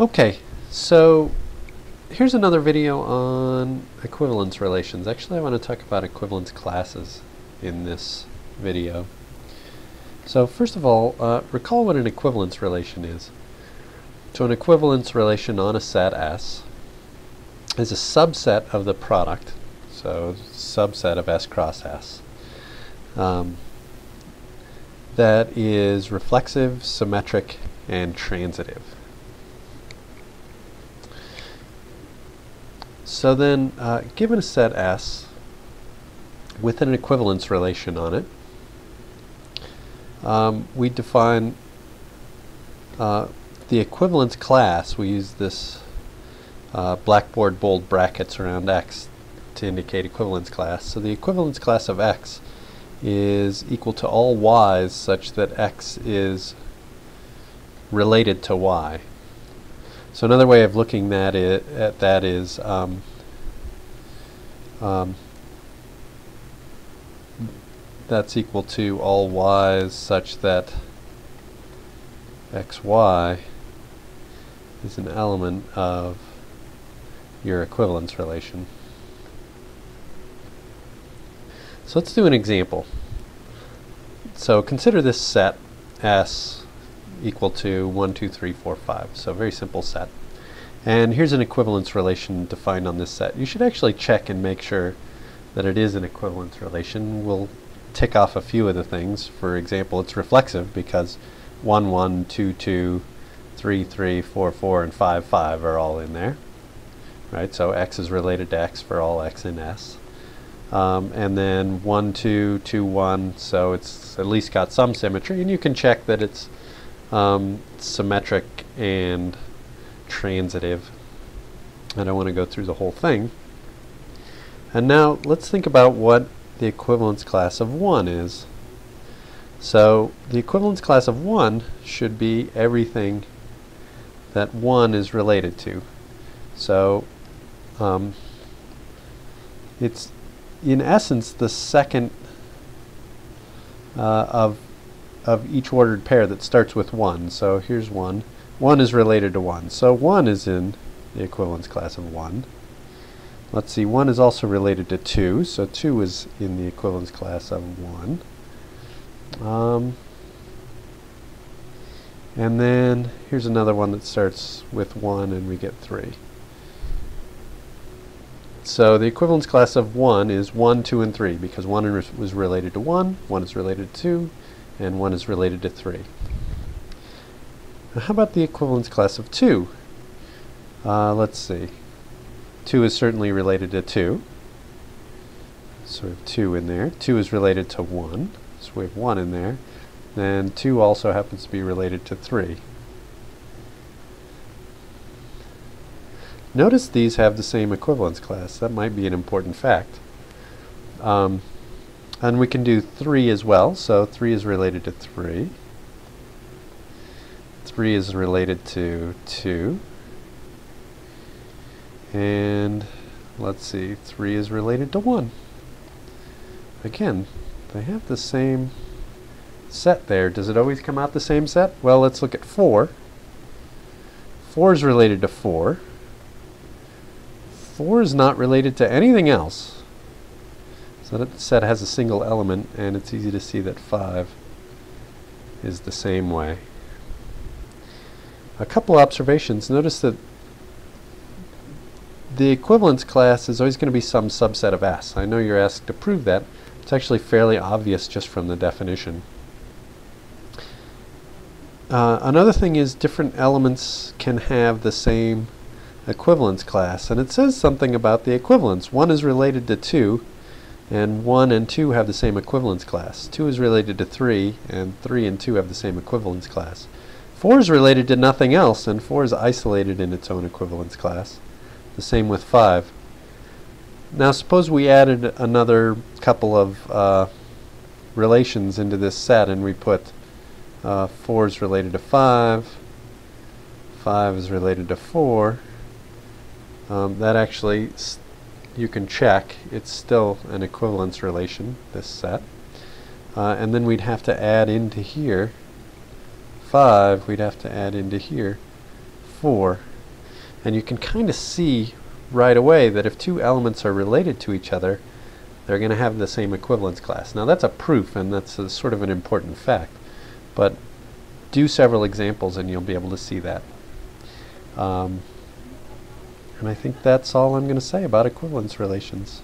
Okay, so here's another video on equivalence relations. Actually, I want to talk about equivalence classes in this video. So first of all, uh, recall what an equivalence relation is. So an equivalence relation on a set S is a subset of the product, so subset of S cross S, um, that is reflexive, symmetric, and transitive. So then, uh, given a set S with an equivalence relation on it, um, we define uh, the equivalence class. We use this uh, blackboard bold brackets around X to indicate equivalence class. So the equivalence class of X is equal to all Y's such that X is related to Y. So another way of looking at, it, at that is um, um, that's equal to all y's such that xy is an element of your equivalence relation. So let's do an example. So consider this set S equal to 1, 2, 3, 4, 5. So very simple set. And here's an equivalence relation defined on this set. You should actually check and make sure that it is an equivalence relation. We'll tick off a few of the things. For example, it's reflexive because 1, 1, 2, 2, 3, 3, 4, 4, and 5, 5 are all in there. Right, so x is related to x for all x in S. Um, and then 1, 2, 2, 1, so it's at least got some symmetry. And you can check that it's um, symmetric and transitive. I don't want to go through the whole thing. And now let's think about what the equivalence class of 1 is. So the equivalence class of 1 should be everything that 1 is related to. So um, it's in essence the second uh, of of each ordered pair that starts with 1. So here's 1. 1 is related to 1. So 1 is in the equivalence class of 1. Let's see, 1 is also related to 2. So 2 is in the equivalence class of 1. Um, and then here's another one that starts with 1 and we get 3. So the equivalence class of 1 is 1, 2, and 3 because 1 was related to 1, 1 is related to 2, and 1 is related to 3. Now how about the equivalence class of 2? Uh, let's see. 2 is certainly related to 2. So we have 2 in there. 2 is related to 1. So we have 1 in there. Then 2 also happens to be related to 3. Notice these have the same equivalence class. That might be an important fact. Um, and we can do 3 as well, so 3 is related to 3. 3 is related to 2. And let's see, 3 is related to 1. Again, they have the same set there. Does it always come out the same set? Well, let's look at 4. 4 is related to 4. 4 is not related to anything else. So that set has a single element and it's easy to see that 5 is the same way. A couple observations. Notice that the equivalence class is always going to be some subset of S. I know you're asked to prove that. It's actually fairly obvious just from the definition. Uh, another thing is different elements can have the same equivalence class. And it says something about the equivalence. One is related to 2 and 1 and 2 have the same equivalence class. 2 is related to 3, and 3 and 2 have the same equivalence class. 4 is related to nothing else, and 4 is isolated in its own equivalence class. The same with 5. Now suppose we added another couple of uh, relations into this set, and we put uh, 4 is related to 5, 5 is related to 4. Um, that actually you can check it's still an equivalence relation, this set. Uh, and then we'd have to add into here 5, we'd have to add into here 4. And you can kind of see right away that if two elements are related to each other, they're going to have the same equivalence class. Now that's a proof and that's a sort of an important fact, but do several examples and you'll be able to see that. Um, and I think that's all I'm going to say about equivalence relations.